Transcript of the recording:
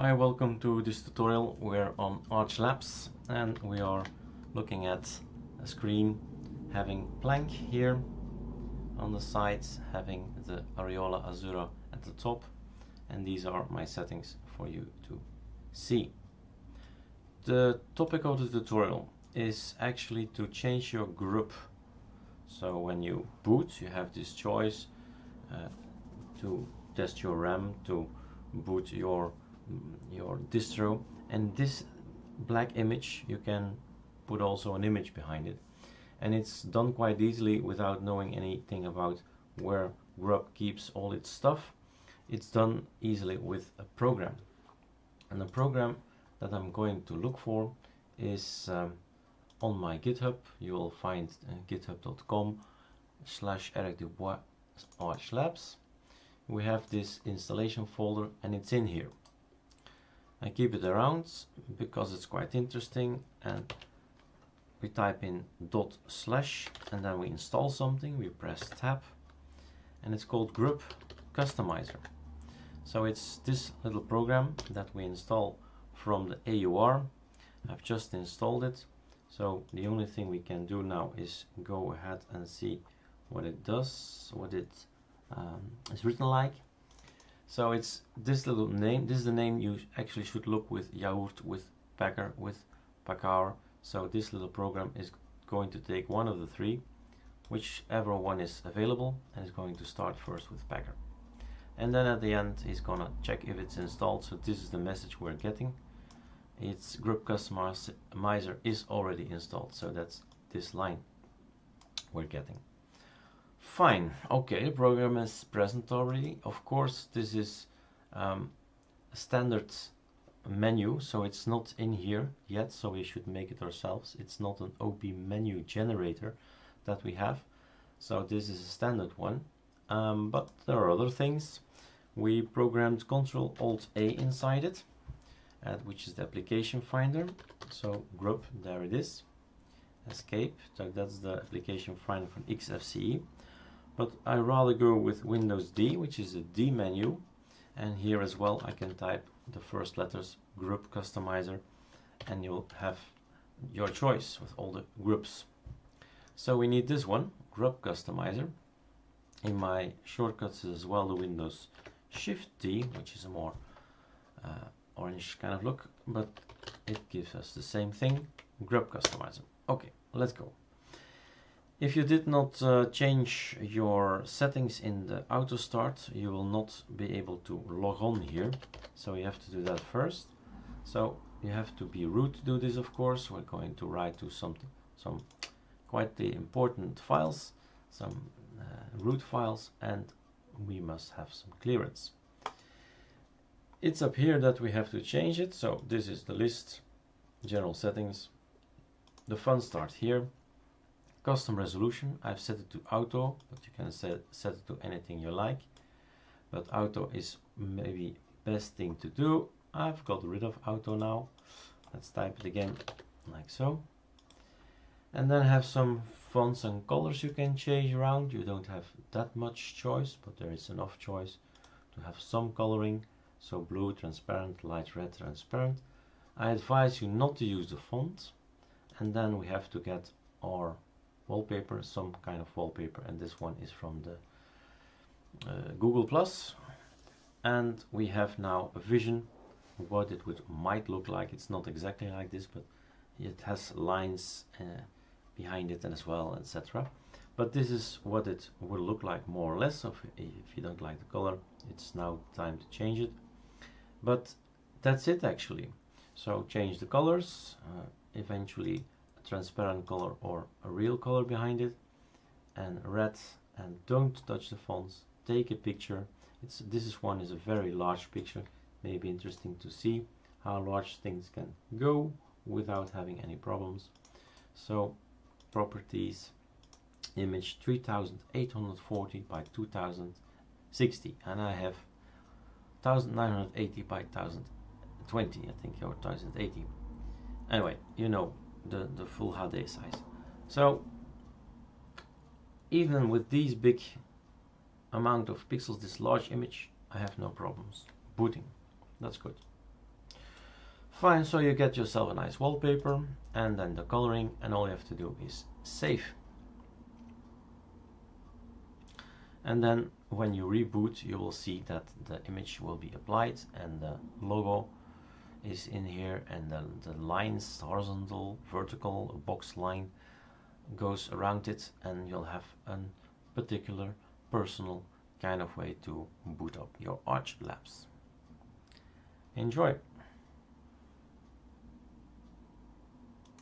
Hi, welcome to this tutorial. We're on Arch Labs and we are looking at a screen having Plank here on the sides, having the Areola Azzurra at the top and these are my settings for you to see. The topic of the tutorial is actually to change your grub. So when you boot you have this choice uh, to test your RAM, to boot your your distro. And this black image you can put also an image behind it. And it's done quite easily without knowing anything about where grub keeps all its stuff. It's done easily with a program. And the program that I'm going to look for is um, on my github. You will find uh, github.com slash Erik Dubois Arch Labs. We have this installation folder and it's in here I keep it around because it's quite interesting and we type in dot slash and then we install something we press tab and it's called grub customizer. So it's this little program that we install from the AUR I've just installed it. So the only thing we can do now is go ahead and see what it does what it um, is written like so it's this little name, this is the name you actually should look with Yaourt, with Packer, with Pacaur. So this little program is going to take one of the three, whichever one is available, and is going to start first with Packer. And then at the end, he's gonna check if it's installed. So this is the message we're getting. Its grub customizer is already installed. So that's this line we're getting. Fine, okay, program is present already. Of course, this is um, a standard menu, so it's not in here yet, so we should make it ourselves. It's not an OB menu generator that we have, so this is a standard one. Um, but there are other things. We programmed Control Alt A inside it, which is the application finder. So grub, there it is. Escape, so that's the application finder from XFCE but I rather go with Windows D which is a dmenu. And here as well I can type the first letters grub customizer and you'll have your choice with all the groups. So we need this one grub customizer. In my shortcuts as well the Windows Shift D which is a more uh, orange kind of look but it gives us the same thing grub customizer. Okay let's go if you did not uh, change your settings in the auto start, you will not be able to log on here. So you have to do that first. So you have to be root to do this, of course. We're going to write to some, some quite the important files, some uh, root files, and we must have some clearance. It's up here that we have to change it. So this is the list, general settings. The fun start here Custom resolution, I've set it to auto, but you can set, set it to anything you like. But auto is maybe best thing to do. I've got rid of auto now. Let's type it again like so. And then have some fonts and colors you can change around. You don't have that much choice, but there is enough choice to have some coloring. So blue, transparent, light red, transparent. I advise you not to use the font. And then we have to get our wallpaper, some kind of wallpaper, and this one is from the uh, Google Plus. And we have now a vision what it would might look like. It's not exactly like this, but it has lines uh, behind it and as well, etc. But this is what it will look like more or less. So if, if you don't like the color, it's now time to change it. But that's it actually. So change the colors. Uh, eventually transparent color or a real color behind it and red and don't touch the fonts. Take a picture. It's this is one is a very large picture. Maybe interesting to see how large things can go without having any problems. So properties. Image 3840 by 2060 and I have 1980 by 1020 I think or 1080 anyway you know the, the full HD size. So even with these big amount of pixels, this large image, I have no problems booting. That's good. Fine, so you get yourself a nice wallpaper and then the coloring and all you have to do is save. And then when you reboot you will see that the image will be applied and the logo is in here and then the lines horizontal, vertical, box line goes around it and you'll have a particular personal kind of way to boot up your Arch Labs. Enjoy!